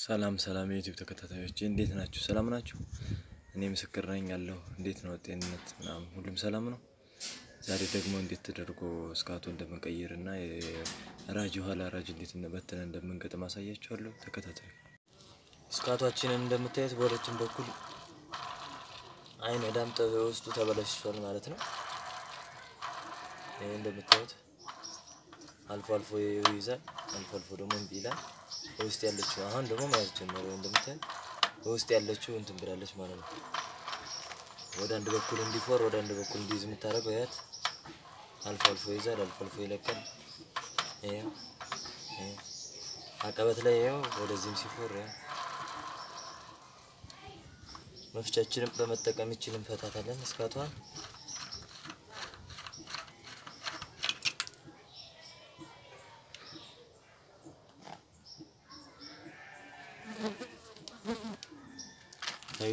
ሰላም ሰላም የዩቲዩብ ተከታታዮች እንዴት ናችሁ? ሰላም ናችሁ? እኔ ምስክር ነኝ ያለሁ። እንዴት ነው ጤንነት ምናምን ሁሉም ሰላም ነው? ዛሬ ደግሞ እንዴት ተደርጎ እስካቶ እንደምንቀይር እና የራጅ የኋላ ራጅ እንዴት በትነን እንደምንገጥም አሳያችኋለሁ። ተከታታዩ እስካቷችንን እንደምታዩት በሁለቱም በኩል አይን ዳምጠ ውስጡ ተበላሽቷል ማለት ነው። ይህ እንደምታዩት አልፎ አልፎ ይይዛል፣ አልፎ አልፎ ደግሞ እምቢ ይላል። በውስጥ ያለችው አሁን ደግሞ መያዝ ጀመረ። እንደምታዩት በውስጥ ያለችው እንትን ብላለች ማለት ነው። ወደ አንድ በኩል እንዲፎር ወደ አንድ በኩል እንዲይዝ የምታደርገው ያት አልፎ አልፎ ይይዛል፣ አልፎ አልፎ ይለቃል። አቀበት ላይ ይኸው ወደዚህም ሲፎር መፍቻችንም በመጠቀም ይችል እንፈታታለን እስካቷን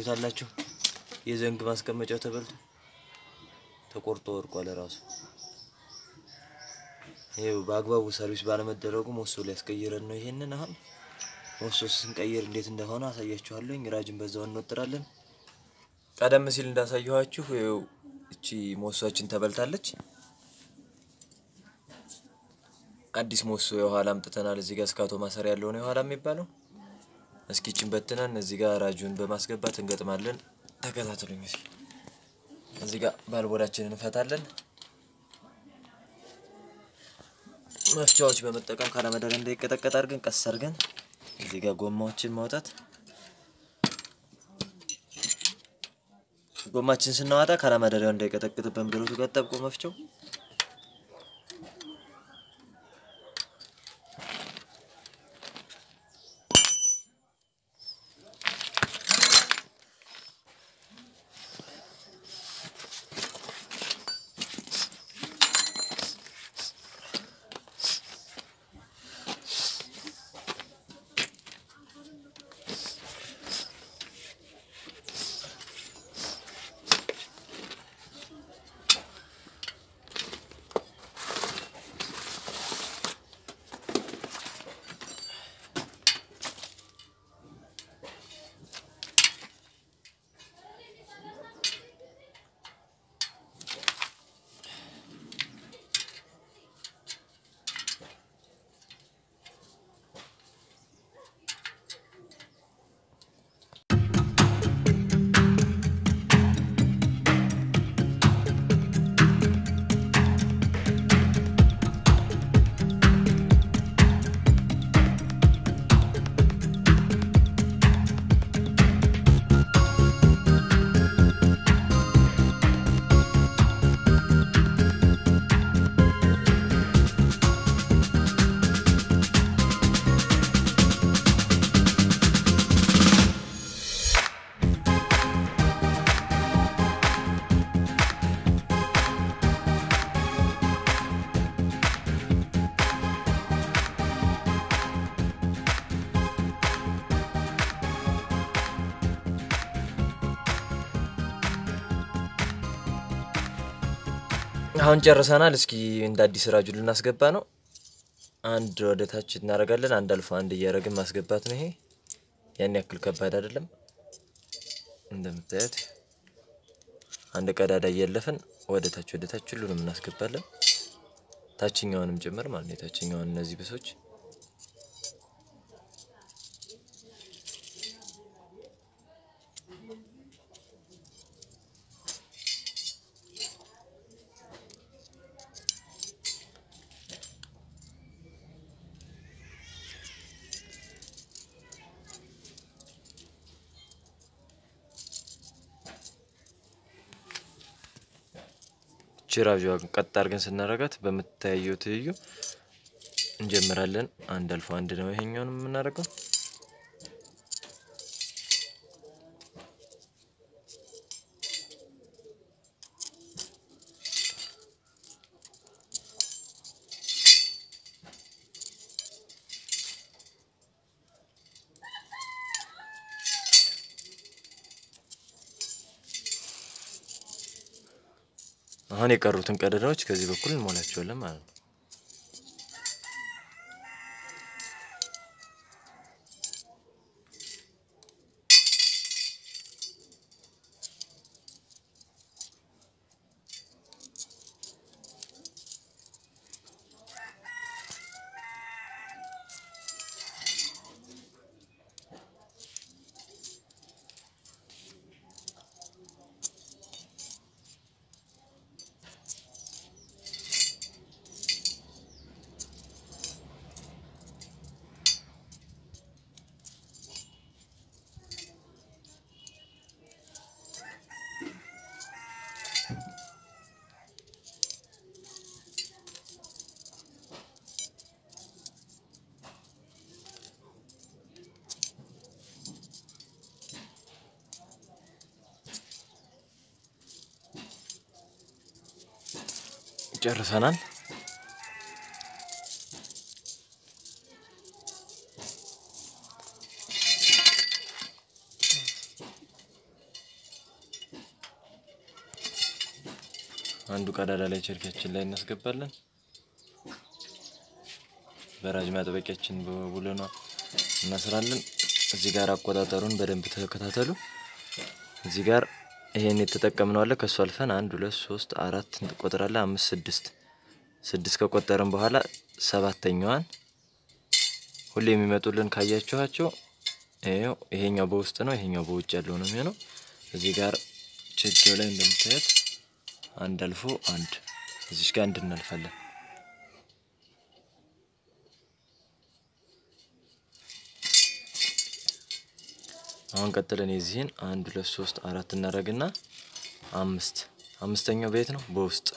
ታዩታላችሁ። የዘንግ ማስቀመጫው ተበልቶ ተቆርጦ ወልቋል ራሱ። ይሄው በአግባቡ service ባለመደረጉ ሞሶ ሊያስቀይረን ነው። ይሄንን አሁን ሞሶ ስንቀይር እንዴት እንደሆነ አሳያችኋለሁ። ራጅን በዛው እንወጥራለን። ቀደም ሲል እንዳሳየኋችሁ ይኸው እቺ ሞሷችን ተበልታለች። አዲስ ሞሶ የኋላ አምጥተናል። እዚህ ጋር እስካቶ ማሰሪያ ያለው ነው የኋላ የሚባለው። እስኪችን በትነን እዚህ ጋር ራጁን በማስገባት እንገጥማለን። ተከታተሉኝ እስኪ። እዚህ ጋር ባልቦዳችንን እንፈታለን። መፍቻዎች በመጠቀም ካለመደረ እንዳይቀጠቀጥ አድርገን ቀስ አድርገን እዚህ ጋር ጎማዎችን ማውጣት። ጎማችን ስናወጣ ካለመደሪያው እንዳይቀጠቅጥብን ብረቱ ጋር ጠብቆ መፍቻው አሁን ጨርሰናል። እስኪ እንደ አዲስ ራጁ ልናስገባ ነው። አንድ ወደ ታች እናደርጋለን። አንድ አልፎ አንድ እያደረግን ማስገባት ነው። ይሄ ያን ያክል ከባድ አይደለም። እንደምታዩት አንድ ቀዳዳ እያለፍን ወደ ታች ወደ ታች ሁሉንም እናስገባለን። ታችኛውንም ጭምር ማለት ነው። የታችኛውን እነዚህ ብሶች ቺራጇ ቀጥ አድርገን ስናረጋት በምታየው ትይዩ እንጀምራለን። አንድ አልፎ አንድ ነው ይሄኛውን የምናደርገው። አሁን የቀሩትን ቀዳዳዎች ከዚህ በኩል እንሞላቸዋለን ማለት ነው። ጨርሰናል። አንዱ ቀዳዳ ላይ ቸርኪያችን ላይ እናስገባለን። በራጅ ማጥበቂያችን በቡለኗ እናስራለን። እዚህ ጋር አቆጣጠሩን በደንብ ተከታተሉ። እዚህ ጋር ይሄን የተጠቀምነው አለ። ከሱ አልፈን አንድ ሁለት ሶስት አራት እንቆጥራለን። አምስት ስድስት ስድስት ከቆጠርን በኋላ ሰባተኛዋን ሁሌ የሚመጡልን ካያችኋቸው ይሄኛው በውስጥ ነው፣ ይሄኛው በውጭ ያለው ነው የሚሆነው። እዚህ ጋር ቸርኪው ላይ እንደምታዩት አንድ አልፎ አንድ እዚች ጋር አንድ አሁን ቀጥለን የዚህን አንድ ሁለት ሶስት አራት እናደርግና አምስት አምስተኛው ቤት ነው በውስጥ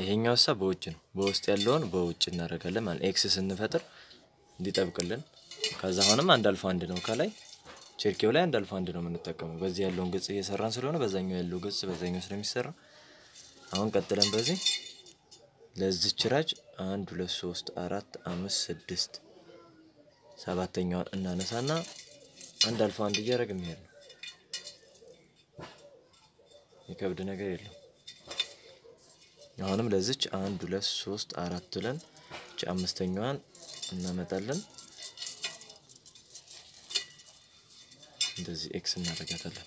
ይሄኛው እሳ በውጭ ነው። በውስጥ ያለውን በውጭ እናደርጋለን ማለት X ስንፈጥር እንዲጠብቅልን። ከዛ አሁንም አንድ አልፎ አንድ ነው ከላይ ቸርኬው ላይ አንድ አልፎ አንድ ነው የምንጠቀመው። በዚህ ያለውን ገጽ እየሰራን ስለሆነ በዛኛው ያለው ገጽ በዛኛው ስለሚሰራ አሁን ቀጥለን በዚህ ለዚች ራጅ አንድ ሁለት ሶስት አራት አምስት ስድስት ሰባተኛዋን እናነሳና አንድ አልፎ አንድ እያደረግ የሚሄድ ነው። የከብድ ነገር የለው። አሁንም ለዚች አንድ ሁለት ሶስት አራት ብለን እቺ አምስተኛዋን እናመጣለን። እንደዚህ X እናደርጋታለን።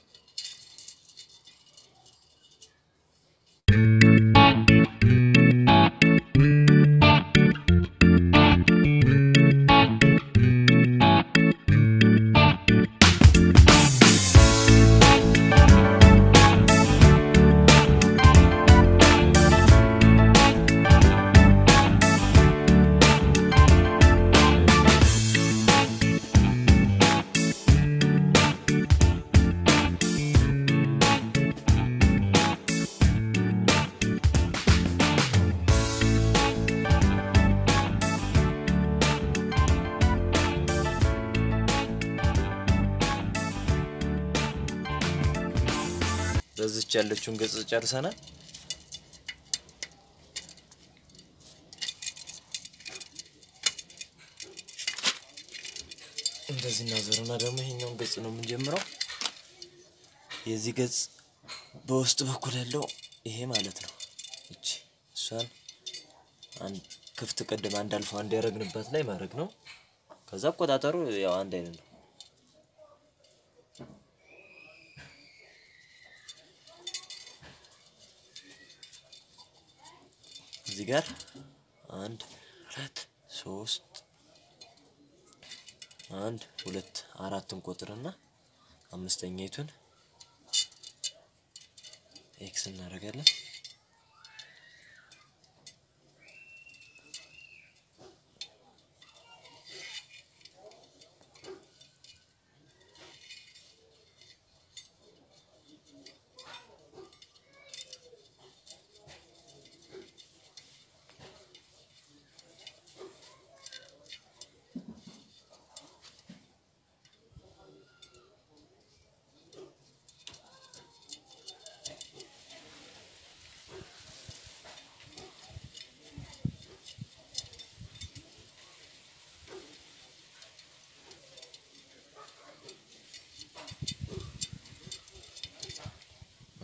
በዚች ያለችውን ገጽ ጨርሰናል። እንደዚህ እናዞርና ደግሞ ይሄኛውን ገጽ ነው የምንጀምረው። የዚህ ገጽ በውስጥ በኩል ያለው ይሄ ማለት ነው። እቺ እሷን ክፍት ቅድም አንድ አልፎ አንድ ያደረግንበት ላይ ማድረግ ነው። ከዛ አቆጣጠሩ ያው አንድ አይነት ነው። እዚህ ጋር አንድ ሁለት ሶስት አንድ ሁለት አራትን ቁጥርና አምስተኛይቱን ኤክስ እናደርጋለን።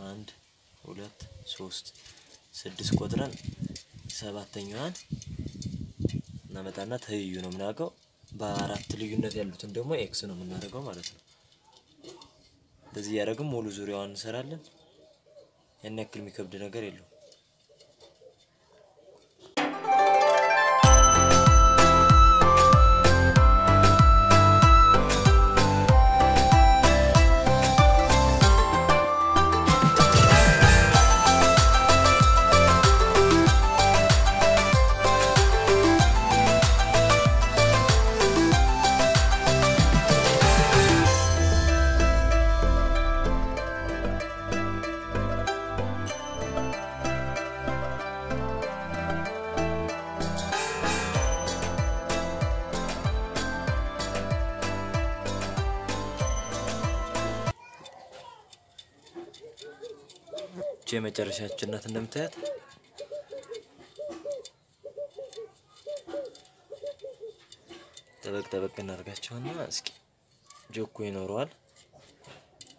አንድ ሁለት ሶስት ስድስት ቆጥረን ሰባተኛዋን እናመጣና ትይዩ ነው የምናደርገው። በአራት ልዩነት ያሉትን ደግሞ X ነው የምናደርገው ማለት ነው። እንደዚህ እያደረግን ሙሉ ዙሪያዋን እንሰራለን። ያን ያክል የሚከብድ ነገር የለውም። የመጨረሻችን ናት እንደምታያት። ጠበቅ ጠበቅ እናድርጋቸውና እስኪ ጆኮ ይኖረዋል።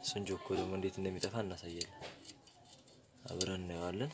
እሱን ጆኮ ደግሞ እንዴት እንደሚጠፋ እናሳያለን፣ አብረን እናየዋለን።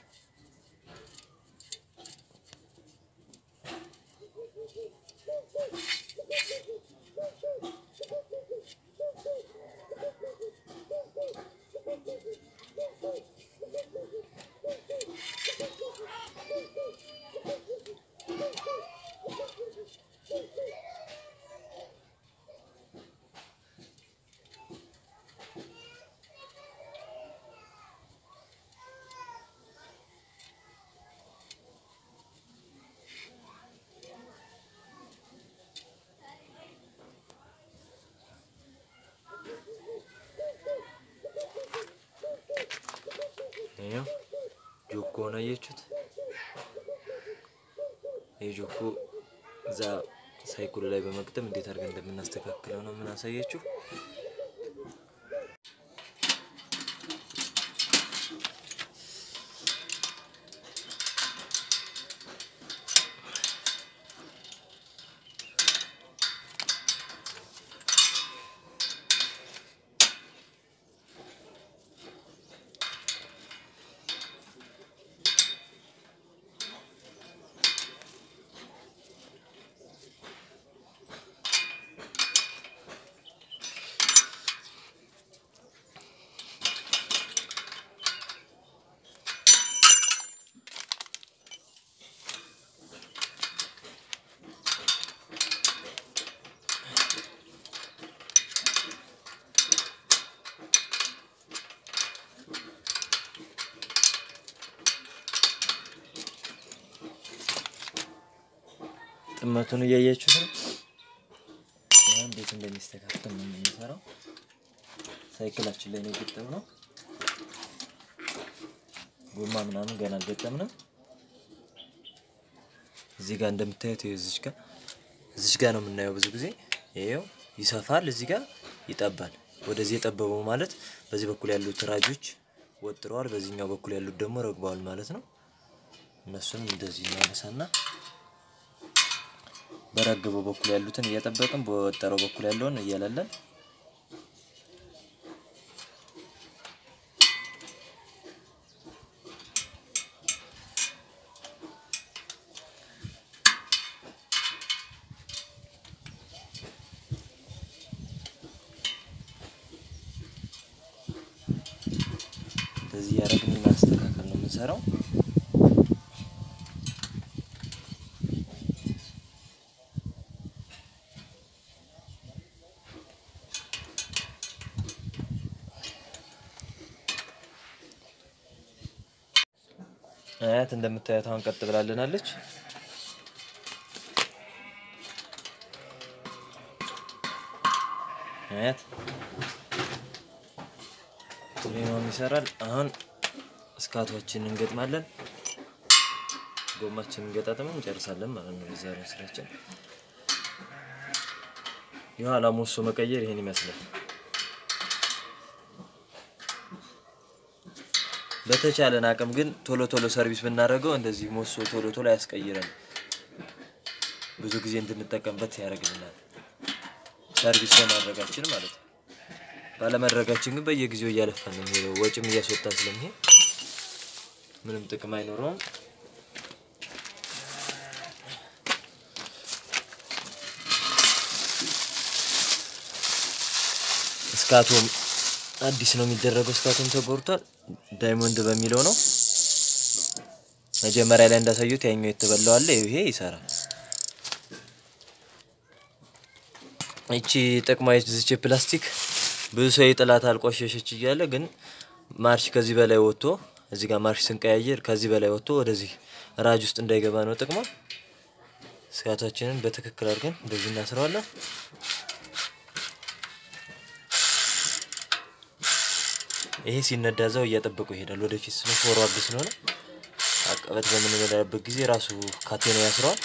ይህ ጆኮ እዛ ሳይክሉ ላይ በመግጠም እንዴት አድርገን እንደምናስተካክለው ነው የምናሳያችሁ። ጥመቱን ይህ እንዴት እንደሚስተካከል ነው የምንሰራው። ሳይክላችን ላይ ነው የገጠምነው። ጎማ ምናምን ገና አልገጠምንም። እዚህ ጋር እንደምታዩት እዚች ጋር እዚች ጋር ነው የምናየው። ብዙ ጊዜ ይኸው ይሰፋል፣ እዚህ ጋር ይጠባል። ወደዚህ የጠበበው ማለት በዚህ በኩል ያሉት ራጆች ወጥረዋል፣ በዚህኛው በኩል ያሉት ደግሞ ረግበዋል ማለት ነው። እነሱንም እንደዚህ እናነሳና በረገበው በኩል ያሉትን እየጠበቅን በወጠረው በኩል ያለውን እያላለን እንደዚህ እያደረግን ማስተካከል ነው የምንሰራው። አያት እንደምታያት አሁን ቀጥ ብላልናለች። አያት ቱሪኖም ይሰራል። አሁን እስካቶችን እንገጥማለን። ጎማችን እንገጣጥመን እንጨርሳለን ማለት ነው። የዛሬው ስራችን የኋላ ሞሶ መቀየር ይሄን ይመስላል። በተቻለን አቅም ግን ቶሎ ቶሎ service ብናደርገው እንደዚህ ሞሶ ቶሎ ቶሎ አያስቀይረን፣ ብዙ ጊዜ እንድንጠቀምበት ያደርግልናል። service በማድረጋችን ማለት ነው። ባለማድረጋችን ግን በየጊዜው እያለፋን ነው የሚሄደው፣ ወጪም እያስወጣን ስለሚሄድ ምንም ጥቅም አይኖረውም። እስካቶም አዲስ ነው የሚደረገው። እስካቶም ተጎድቷል። Diamond በሚለው ነው መጀመሪያ ላይ እንዳሳዩት ያኛው የተበላው አለ። ይሄ ይሰራል። እቺ ጥቅሟ የዚች ፕላስቲክ ብዙ ሰው ይጥላታል ቆሸሸች እያለ ግን ማርሽ ከዚህ በላይ ወጥቶ እዚህ ጋር ማርሽ ስንቀያየር ከዚህ በላይ ወጥቶ ወደዚህ ራጅ ውስጥ እንዳይገባ ነው ጥቅሟ። እስካታችንን በትክክል አድርገን እንደዚህ እናስረዋለን። ይሄ ሲነዳ እዛው እያጠበቀው ይሄዳል። ወደፊት ስለ forward ስለሆነ አቀበት በምንነዳበት ጊዜ ራሱ ካቴና ያስረዋል።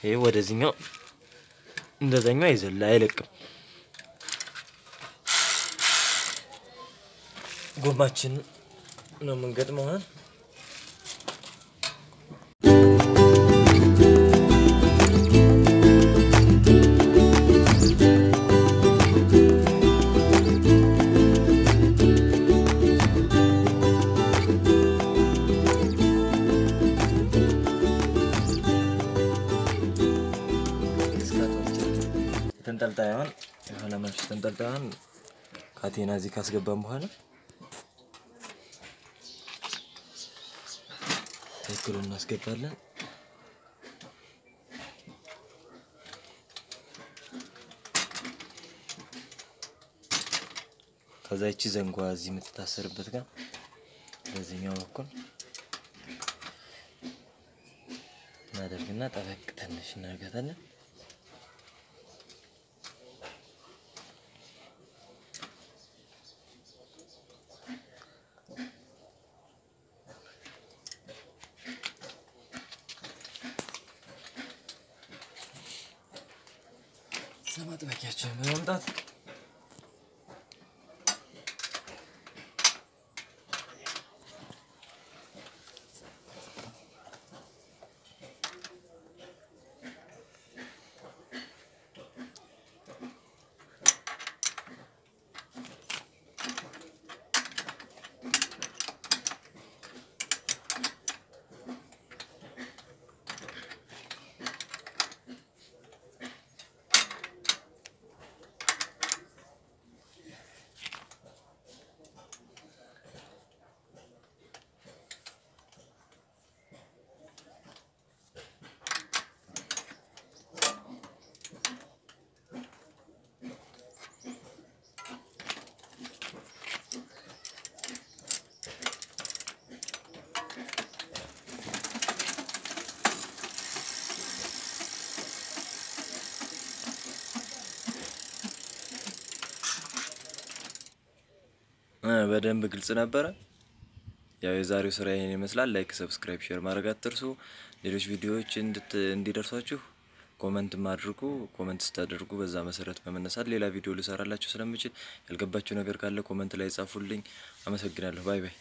ይሄ ወደዚህኛው እንደዛኛው አይዘል አይለቅም። ጎማችን ነው የምንገጥመው። ተንጠልጣዩን የኋላ ማርሽ ተንጠልጣዩን ካቴና እዚህ ካስገባን በኋላ ሳይክሉን እናስገባለን። ከዛ ይቺ ዘንጓ እዚህ የምትታሰርበት ጋር በዚህኛው በኩል እናደርግና ጠበቅ ትንሽ እናደርጋታለን። ማጥበቂያችን በማምጣት በደንብ ግልጽ ነበረ። ያው የዛሬው ስራ ይሄን ይመስላል። like፣ subscribe፣ share ማድረግ አትርሱ። ሌሎች ቪዲዮዎች እንዲደርሷችሁ comment ም አድርጉ። comment ስታደርጉ በዛ መሰረት በመነሳት ሌላ ቪዲዮ ልሰራላችሁ ስለምችል ያልገባችሁ ነገር ካለ comment ላይ ጻፉልኝ። አመሰግናለሁ። bye bye።